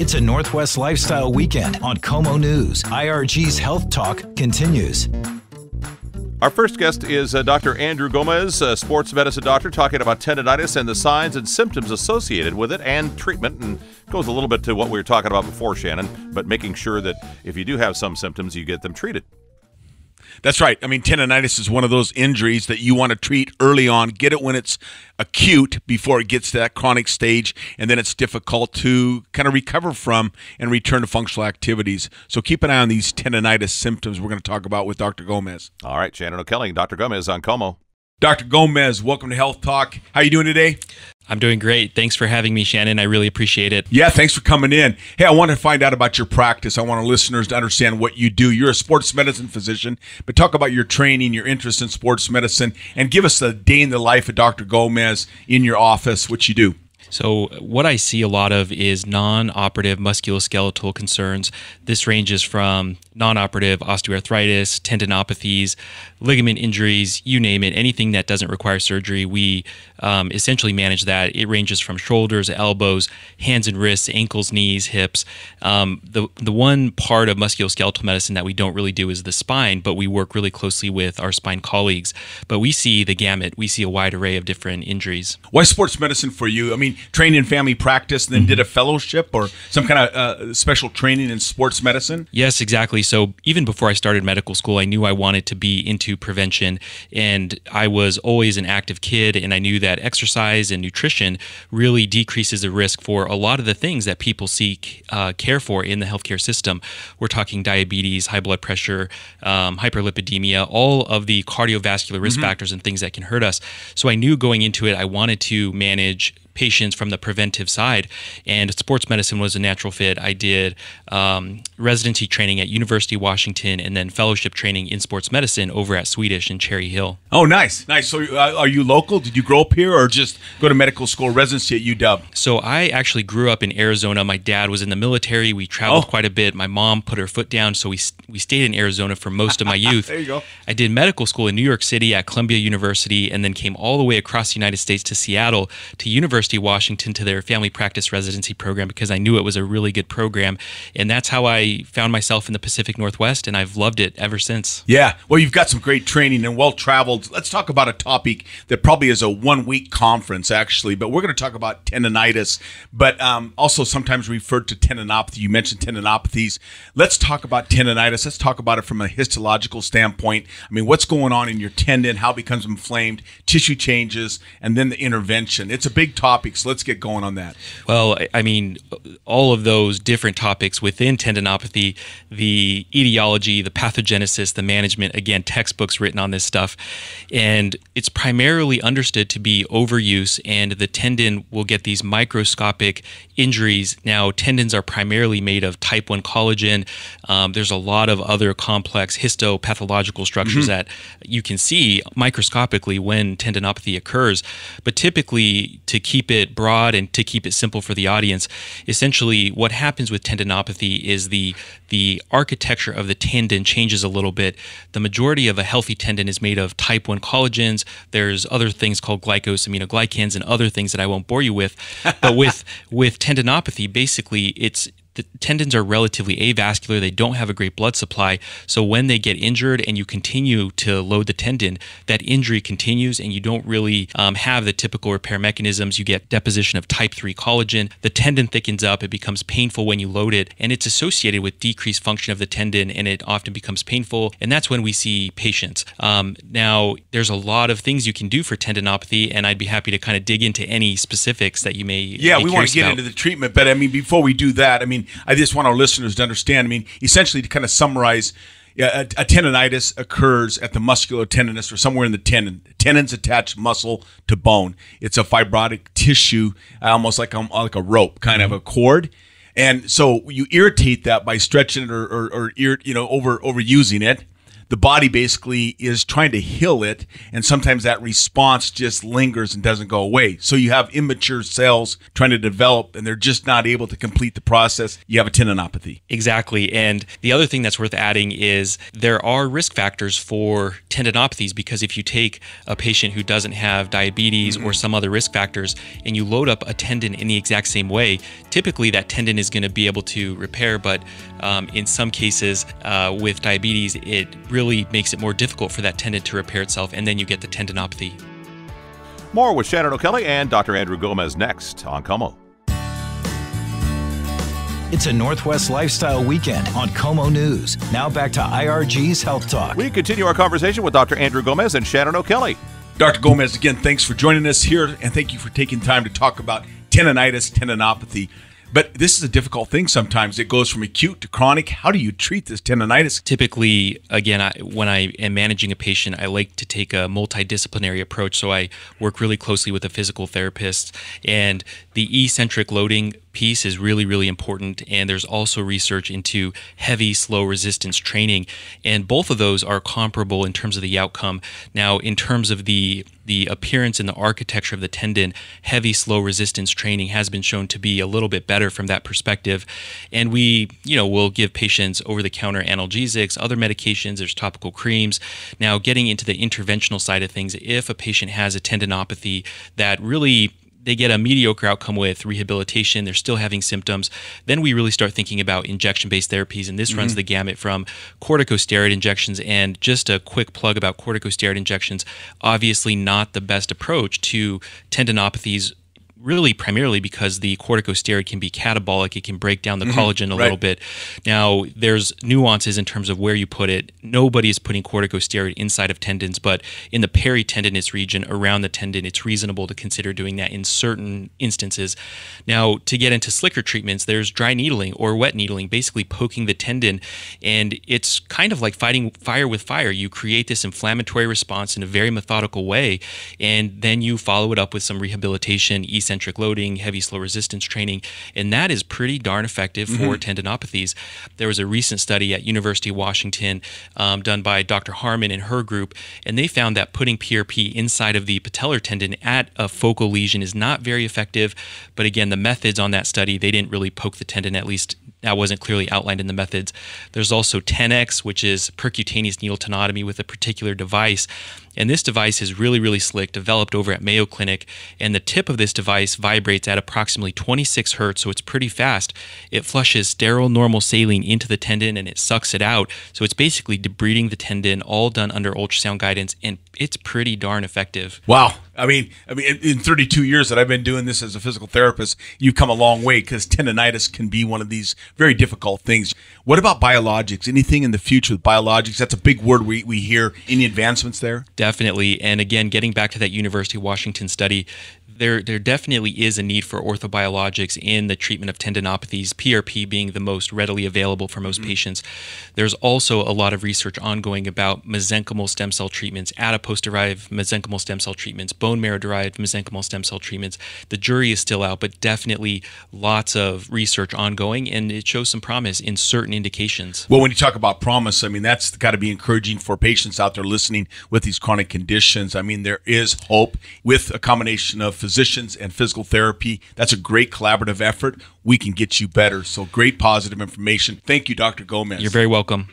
It's a Northwest Lifestyle weekend on KOMO News. IRG's Health Talk continues. Our first guest is uh, Dr. Andrew Gomez, a sports medicine doctor, talking about tendonitis and the signs and symptoms associated with it and treatment. And goes a little bit to what we were talking about before, Shannon, but making sure that if you do have some symptoms, you get them treated. That's right. I mean, tendonitis is one of those injuries that you want to treat early on, get it when it's acute before it gets to that chronic stage, and then it's difficult to kind of recover from and return to functional activities. So keep an eye on these tendonitis symptoms we're going to talk about with Dr. Gomez. All right, Shannon O'Kelley, Dr. Gomez on KOMO. Dr. Gomez, welcome to Health Talk. How are you doing today? I'm doing great. Thanks for having me, Shannon. I really appreciate it. Yeah, thanks for coming in. Hey, I want to find out about your practice. I want our listeners to understand what you do. You're a sports medicine physician, but talk about your training, your interest in sports medicine, and give us a day in the life of Dr. Gomez in your office, what you do. So, what I see a lot of is non operative musculoskeletal concerns. This ranges from non operative osteoarthritis, tendinopathies, ligament injuries, you name it, anything that doesn't require surgery. We um, essentially manage that. It ranges from shoulders, elbows, hands and wrists, ankles, knees, hips. Um, the, the one part of musculoskeletal medicine that we don't really do is the spine, but we work really closely with our spine colleagues. But we see the gamut, we see a wide array of different injuries. Why sports medicine for you? I mean, trained in family practice, then did a fellowship or some kind of uh, special training in sports medicine? Yes, exactly. So even before I started medical school, I knew I wanted to be into prevention. And I was always an active kid, and I knew that exercise and nutrition really decreases the risk for a lot of the things that people seek uh, care for in the healthcare system. We're talking diabetes, high blood pressure, um, hyperlipidemia, all of the cardiovascular risk factors and things that can hurt us. So I knew going into it, I wanted to manage patients from the preventive side and sports medicine was a natural fit i did um, residency training at university of washington and then fellowship training in sports medicine over at swedish in cherry hill Oh, nice, nice. So, uh, are you local? Did you grow up here, or just go to medical school residency at UW? so i actually grew up in arizona my dad was in the military we traveled Oh. quite a bit my mom put her foot down so we, we stayed in arizona for most of my youth There you go. I did medical school in New York City at Columbia University and then came all the way across the United States to Seattle to University of Washington to their family practice residency program because I knew it was a really good program. And that's how I found myself in the Pacific Northwest and I've loved it ever since. Yeah, well, you've got some great training and well traveled. Let's talk about a topic that probably is a one week conference, actually, but we're going to talk about tendonitis, but um, also sometimes referred to tendinopathy. You mentioned tendinopathies. Let's talk about tendonitis. Let's talk about it from a histological standpoint. I mean, what's going on in your tendon, how it becomes inflamed, tissue changes, and then the intervention. It's a big topic, so let's get going on that. Well, I- mean, all of those different topics within tendinopathy, the etiology, the pathogenesis, the management, again, textbooks written on this stuff. And it's primarily understood to be overuse, and the tendon will get these microscopic injuries. Now, tendons are primarily made of type 1 collagen. Um, there's a lot of other complex histopathological structures that you can see microscopically when tendinopathy occurs. But typically, to keep it broad and to keep it simple for the audience, essentially what happens with tendinopathy is the the architecture of the tendon changes a little bit. The majority of a healthy tendon is made of type 1 collagens. There's other things called glycosaminoglycans and other things that I won't bore you with. But with with tendinopathy, basically it's the tendons are relatively avascular. They don't have a great blood supply. So when they get injured and you continue to load the tendon, that injury continues and you don't really um, have the typical repair mechanisms. You get deposition of type 3 collagen. The tendon thickens up. It becomes painful when you load it. And it's associated with decreased function of the tendon and it often becomes painful. And that's when we see patients. Um, now, there's a lot of things you can do for tendinopathy, and I'd be happy to kind of dig into any specifics that you may. Yeah, we want to get about. into the treatment, but I mean, before we do that, I mean, I just want our listeners to understand. I mean, essentially, to kind of summarize, a, a tendonitis occurs at the muscular tendinous or somewhere in the tendon. Tendons attach muscle to bone. It's a fibrotic tissue, almost like a, like a rope, kind of a mm-hmm. cord. And so you irritate that by stretching it or, or, or you know over overusing it. The body basically is trying to heal it, and sometimes that response just lingers and doesn't go away. So you have immature cells trying to develop, and they're just not able to complete the process. You have a tendinopathy. Exactly. And the other thing that's worth adding is there are risk factors for tendinopathies because if you take a patient who doesn't have diabetes mm-hmm. or some other risk factors and you load up a tendon in the exact same way, typically that tendon is going to be able to repair. But um, in some cases uh, with diabetes, it really makes it more difficult for that tendon to repair itself, and then you get the tendinopathy. More with Shannon O'Kelley and Dr. Andrew Gomez next on KOMO. It's a Northwest Lifestyle Weekend on KOMO News. Now back to IRG's Health Talk. We continue our conversation with Dr. Andrew Gomez and Shannon O'Kelley. Dr. Gomez, again, thanks for joining us here, and thank you for taking time to talk about tendonitis, tendinopathy. But this is a difficult thing sometimes. It goes from acute to chronic. How do you treat this tendonitis? Typically, again, I, when I am managing a patient, I like to take a multidisciplinary approach. So I work really closely with a physical therapist. And the eccentric loading piece is really, really important. And there's also research into heavy, slow resistance training. And both of those are comparable in terms of the outcome. Now, in terms of the the appearance and the architecture of the tendon, heavy, slow resistance training has been shown to be a little bit better from that perspective. And we, you know, will give patients over the counter analgesics, other medications, there's topical creams. Now, getting into the interventional side of things, if a patient has a tendinopathy that really they get a mediocre outcome with rehabilitation, they're still having symptoms, then we really start thinking about injection based therapies. And this mm-hmm. runs the gamut from corticosteroid injections. And just a quick plug about corticosteroid injections obviously, not the best approach to tendinopathies really primarily because the corticosteroid can be catabolic. It can break down the mm-hmm. collagen a right. little bit. Now, there's nuances in terms of where you put it. Nobody is putting corticosteroid inside of tendons, but in the peritendinous region around the tendon, it's reasonable to consider doing that in certain instances. Now, to get into slicker treatments, there's dry needling or wet needling, basically poking the tendon. And it's kind of like fighting fire with fire. You create this inflammatory response in a very methodical way, and then you follow it up with some rehabilitation, eccentric loading, heavy slow resistance training, and that is pretty darn effective for mm-hmm. tendinopathies. There was a recent study at University of Washington um, done by Dr. Harmon and her group, and they found that putting PRP inside of the patellar tendon at a focal lesion is not very effective. But again, the methods on that study, they didn't really poke the tendon, at least that wasn't clearly outlined in the methods. There's also Tenex, which is percutaneous needle tenotomy with a particular device. And this device is really, really slick, developed over at Mayo Clinic. And the tip of this device vibrates at approximately 26 hertz, so it's pretty fast. It flushes sterile normal saline into the tendon and it sucks it out. So it's basically debriding the tendon, all done under ultrasound guidance, and it's pretty darn effective. Wow. I mean, I mean, in 32 years that I've been doing this as a physical therapist, you've come a long way because tendonitis can be one of these very difficult things. What about biologics? Anything in the future with biologics? That's a big word we, we hear. Any advancements there? Definitely. And again, getting back to that University of Washington study, there there definitely is a need for orthobiologics in the treatment of tendinopathies, PRP being the most readily available for most mm-hmm. patients. There's also a lot of research ongoing about mesenchymal stem cell treatments, adipose-derived mesenchymal stem cell treatments, bone marrow-derived mesenchymal stem cell treatments. The jury is still out, but definitely lots of research ongoing, and it shows some promise in certain indications. Well, when you talk about promise, I mean that's got to be encouraging for patients out there listening with these chronic conditions. I mean there is hope with a combination of physicians and physical therapy. That's a great collaborative effort. We can get you better. So great positive information. Thank you, Dr. Gomez. You're very welcome.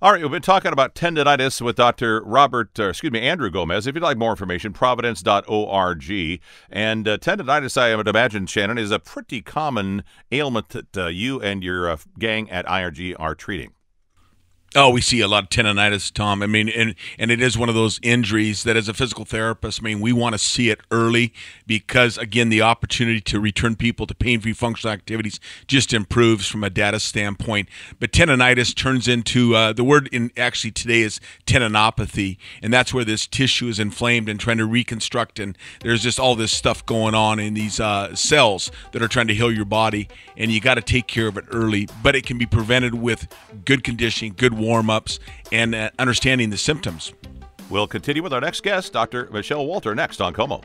All right, we've been talking about tendonitis with Dr. Robert, uh, excuse me, Andrew Gomez. If you'd like more information, providence.org. And uh, tendonitis, I would imagine, Shannon, is a pretty common ailment that uh, you and your uh, gang at IRG are treating. Oh, we see a lot of tendonitis, Tom. I mean, and and it is one of those injuries that, as a physical therapist, I mean, we want to see it early because, again, the opportunity to return people to pain-free functional activities just improves from a data standpoint. But tendonitis turns into uh, the word in actually today is tendinopathy, and that's where this tissue is inflamed and trying to reconstruct, and there's just all this stuff going on in these uh, cells that are trying to heal your body, and you got to take care of it early. But it can be prevented with good conditioning, good warm ups, and uh, understanding the symptoms. We'll continue with our next guest, Dr. Michelle Walter, next on KOMO.